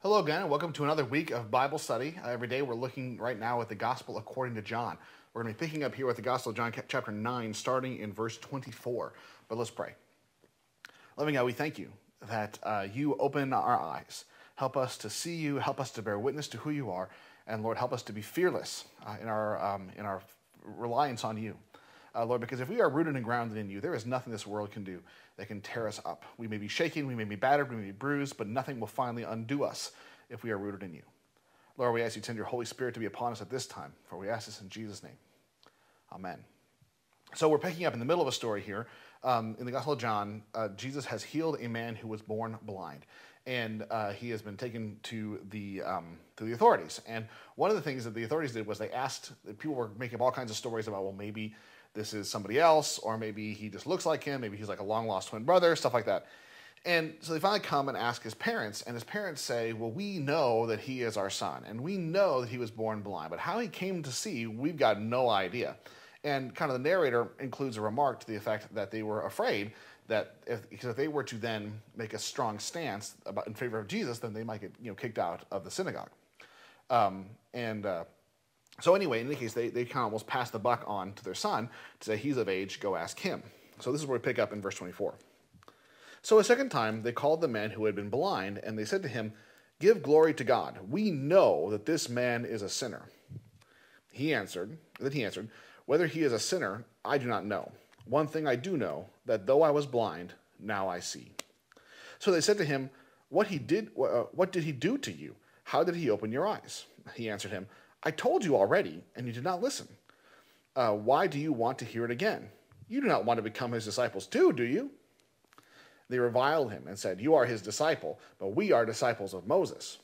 Hello again, and welcome to another week of Bible study. Uh, every day we're looking right now at the Gospel according to John. We're going to be picking up here with the Gospel of John, chapter 9, starting in verse 24. But let's pray. Loving God, we thank you that uh, you open our eyes. Help us to see you, help us to bear witness to who you are, and Lord, help us to be fearless uh, in, our, um, in our reliance on you. Uh, Lord, because if we are rooted and grounded in you, there is nothing this world can do that can tear us up. We may be shaken, we may be battered, we may be bruised, but nothing will finally undo us if we are rooted in you. Lord, we ask you to send your Holy Spirit to be upon us at this time, for we ask this in Jesus' name. Amen. So we're picking up in the middle of a story here. Um, in the Gospel of John, uh, Jesus has healed a man who was born blind, and uh, he has been taken to the um, to the authorities. And one of the things that the authorities did was they asked. People were making up all kinds of stories about, well, maybe this is somebody else, or maybe he just looks like him, maybe he's like a long lost twin brother, stuff like that. And so they finally come and ask his parents, and his parents say, Well, we know that he is our son, and we know that he was born blind, but how he came to see, we've got no idea. And kind of the narrator includes a remark to the effect that they were afraid that if, because if they were to then make a strong stance about, in favor of Jesus, then they might get you know, kicked out of the synagogue. Um, and uh, so anyway, in any case, they, they kind of almost pass the buck on to their son to say, he's of age, go ask him. So this is where we pick up in verse 24. So a second time they called the man who had been blind, and they said to him, Give glory to God. We know that this man is a sinner. He answered, that he answered, Whether he is a sinner, I do not know. One thing I do know, that though I was blind, now I see. So they said to him, What he did uh, what did he do to you? How did he open your eyes? He answered him, I told you already, and you did not listen. Uh, why do you want to hear it again? You do not want to become his disciples too, do you? They reviled him and said, You are his disciple, but we are disciples of Moses.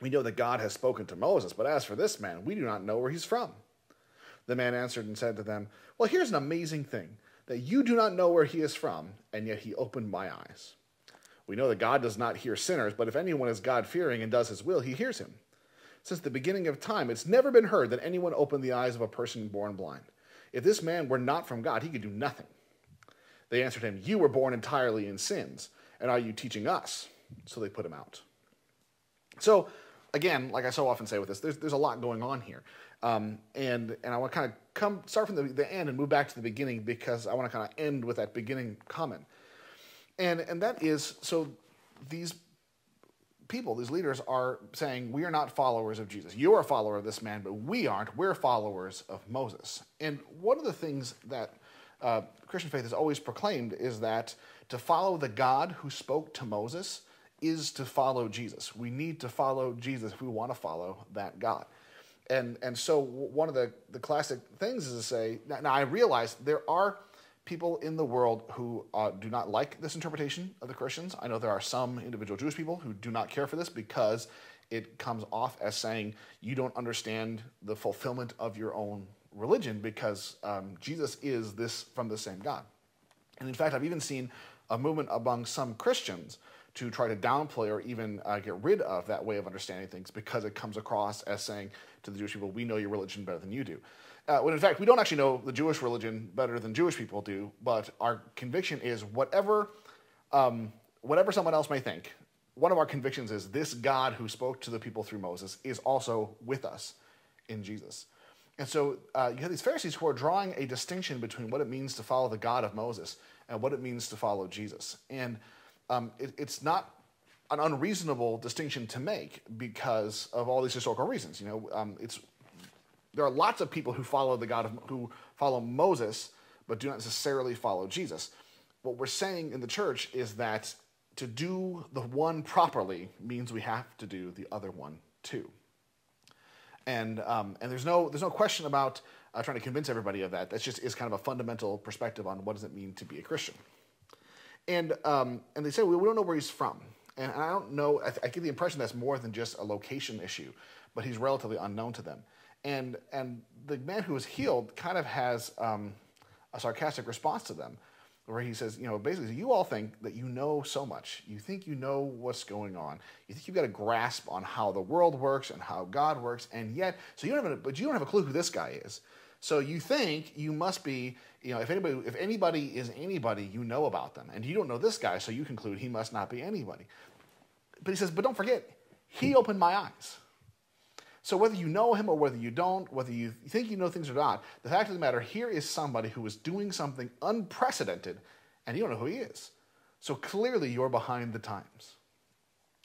We know that God has spoken to Moses, but as for this man, we do not know where he's from. The man answered and said to them, Well, here's an amazing thing that you do not know where he is from, and yet he opened my eyes. We know that God does not hear sinners, but if anyone is God fearing and does his will, he hears him. Since the beginning of time, it's never been heard that anyone opened the eyes of a person born blind. If this man were not from God, he could do nothing. They answered him, You were born entirely in sins, and are you teaching us? So they put him out. So, again, like I so often say with this, there's, there's a lot going on here. Um, and, and I want to kind of come start from the, the end and move back to the beginning because I want to kind of end with that beginning comment. And, and that is so these people, these leaders, are saying, We are not followers of Jesus. You are a follower of this man, but we aren't. We're followers of Moses. And one of the things that uh, Christian faith has always proclaimed is that to follow the God who spoke to Moses is to follow Jesus. We need to follow Jesus if we want to follow that God. And, and so, one of the, the classic things is to say, now, now I realize there are people in the world who uh, do not like this interpretation of the Christians. I know there are some individual Jewish people who do not care for this because it comes off as saying you don't understand the fulfillment of your own religion because um, Jesus is this from the same God. And in fact, I've even seen a movement among some Christians to try to downplay or even uh, get rid of that way of understanding things because it comes across as saying to the Jewish people, we know your religion better than you do. Uh, when in fact, we don't actually know the Jewish religion better than Jewish people do, but our conviction is whatever, um, whatever someone else may think, one of our convictions is this God who spoke to the people through Moses is also with us in Jesus. And so uh, you have these Pharisees who are drawing a distinction between what it means to follow the God of Moses and what it means to follow Jesus. And um, it, it's not an unreasonable distinction to make because of all these historical reasons. You know, um, it's there are lots of people who follow the God of, who follow Moses, but do not necessarily follow Jesus. What we're saying in the church is that to do the one properly means we have to do the other one too. And um, and there's no there's no question about uh, trying to convince everybody of that. That's just is kind of a fundamental perspective on what does it mean to be a Christian. And um, and they say well, we don't know where he's from, and I don't know. I, I get the impression that's more than just a location issue, but he's relatively unknown to them. And and the man who was healed kind of has um, a sarcastic response to them where he says, you know, basically, you all think that you know so much. You think you know what's going on. You think you've got a grasp on how the world works and how God works, and yet, so you don't have, a, but you don't have a clue who this guy is. So you think you must be, you know, if anybody, if anybody is anybody, you know about them, and you don't know this guy, so you conclude he must not be anybody. But he says, but don't forget, He opened my eyes. So whether you know him or whether you don't, whether you think you know things or not, the fact of the matter, here is somebody who is doing something unprecedented, and you don't know who he is. So clearly you're behind the times.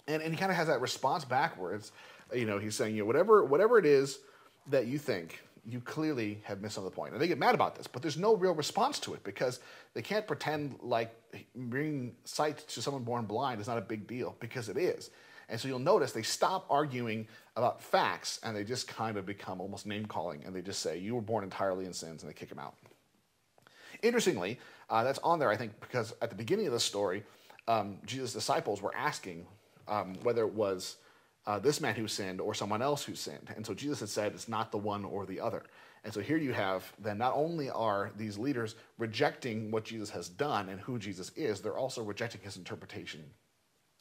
And, and he kind of has that response backwards. You know, he's saying, you know, whatever, whatever it is that you think, you clearly have missed on the point. And they get mad about this, but there's no real response to it because they can't pretend like bringing sight to someone born blind is not a big deal because it is. And so you'll notice they stop arguing about facts and they just kind of become almost name calling and they just say, You were born entirely in sins, and they kick him out. Interestingly, uh, that's on there, I think, because at the beginning of the story, um, Jesus' disciples were asking um, whether it was uh, this man who sinned or someone else who sinned. And so Jesus had said it's not the one or the other. And so here you have then not only are these leaders rejecting what Jesus has done and who Jesus is, they're also rejecting his interpretation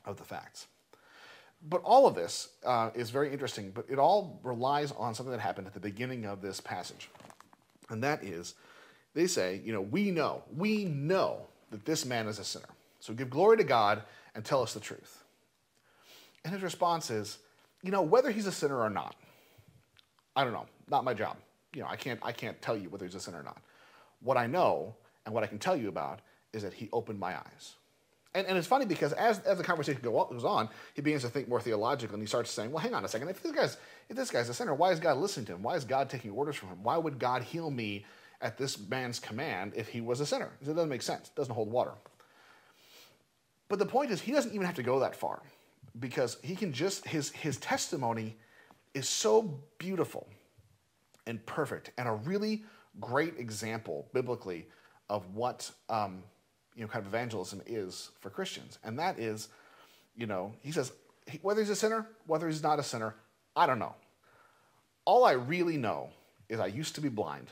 of the facts. But all of this uh, is very interesting, but it all relies on something that happened at the beginning of this passage. And that is, they say, you know, we know, we know that this man is a sinner. So give glory to God and tell us the truth. And his response is, you know, whether he's a sinner or not, I don't know, not my job. You know, I can't, I can't tell you whether he's a sinner or not. What I know and what I can tell you about is that he opened my eyes. And, and it's funny because as, as the conversation goes on, he begins to think more theologically and he starts saying, well, hang on a second. If this guy's, if this guy's a sinner, why is God listening to him? Why is God taking orders from him? Why would God heal me at this man's command if he was a sinner? It doesn't make sense. It doesn't hold water. But the point is, he doesn't even have to go that far because he can just, his, his testimony is so beautiful and perfect and a really great example biblically of what um, you know, kind of evangelism is for Christians. And that is, you know, he says, whether he's a sinner, whether he's not a sinner, I don't know. All I really know is I used to be blind,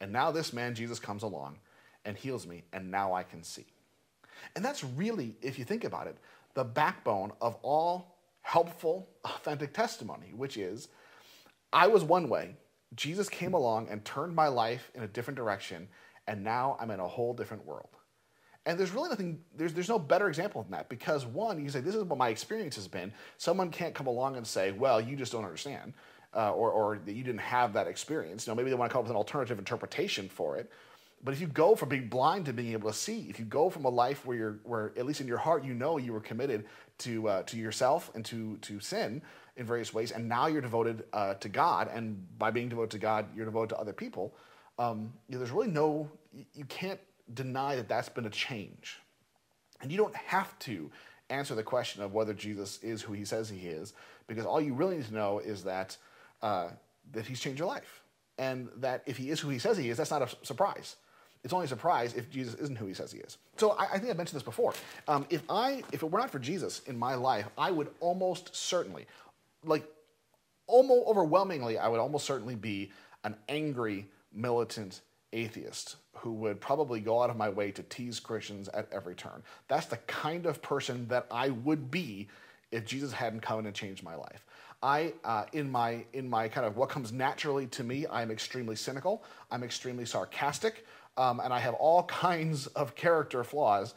and now this man, Jesus, comes along and heals me, and now I can see. And that's really, if you think about it, the backbone of all helpful, authentic testimony, which is I was one way, Jesus came along and turned my life in a different direction, and now I'm in a whole different world. And there's really nothing, there's, there's no better example than that because one, you say, this is what my experience has been. Someone can't come along and say, well, you just don't understand, uh, or, or that you didn't have that experience. You know, maybe they want to come up with an alternative interpretation for it. But if you go from being blind to being able to see, if you go from a life where you're, where at least in your heart you know you were committed to uh, to yourself and to to sin in various ways, and now you're devoted uh, to God, and by being devoted to God, you're devoted to other people. Um, you know, there's really no, you can't deny that that's been a change. And you don't have to answer the question of whether Jesus is who he says he is, because all you really need to know is that, uh, that he's changed your life. And that if he is who he says he is, that's not a surprise. It's only a surprise if Jesus isn't who he says he is. So I, I think I've mentioned this before. Um, if I, if it were not for Jesus in my life, I would almost certainly, like, almost overwhelmingly, I would almost certainly be an angry, militant atheist who would probably go out of my way to tease Christians at every turn. That's the kind of person that I would be if Jesus hadn't come in and changed my life. I, uh, in my in my kind of what comes naturally to me, I'm extremely cynical. I'm extremely sarcastic, um, and I have all kinds of character flaws.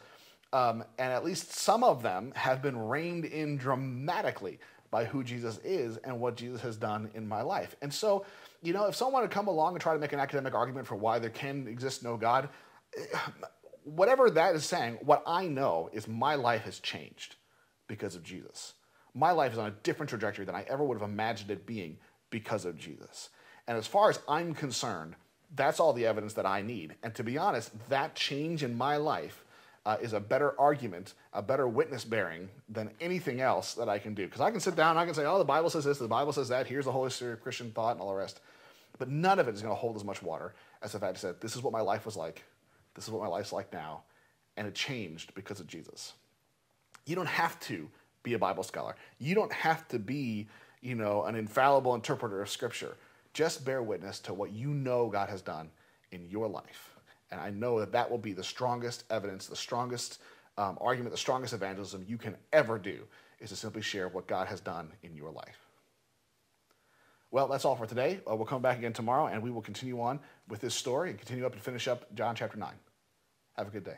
Um, and at least some of them have been reined in dramatically by who Jesus is and what Jesus has done in my life. And so you know, if someone would come along and try to make an academic argument for why there can exist no God, eh, whatever that is saying, what I know is my life has changed because of Jesus. My life is on a different trajectory than I ever would have imagined it being because of Jesus. And as far as I'm concerned, that's all the evidence that I need. And to be honest, that change in my life uh, is a better argument, a better witness bearing than anything else that I can do. Because I can sit down, I can say, oh, the Bible says this, the Bible says that, here's the whole history of Christian thought and all the rest. But none of it is going to hold as much water as the fact that this is what my life was like, this is what my life's like now, and it changed because of Jesus. You don't have to be a Bible scholar. You don't have to be, you know, an infallible interpreter of Scripture. Just bear witness to what you know God has done in your life. And I know that that will be the strongest evidence, the strongest um, argument, the strongest evangelism you can ever do is to simply share what God has done in your life. Well, that's all for today. Uh, we'll come back again tomorrow and we will continue on with this story and continue up and finish up John chapter 9. Have a good day.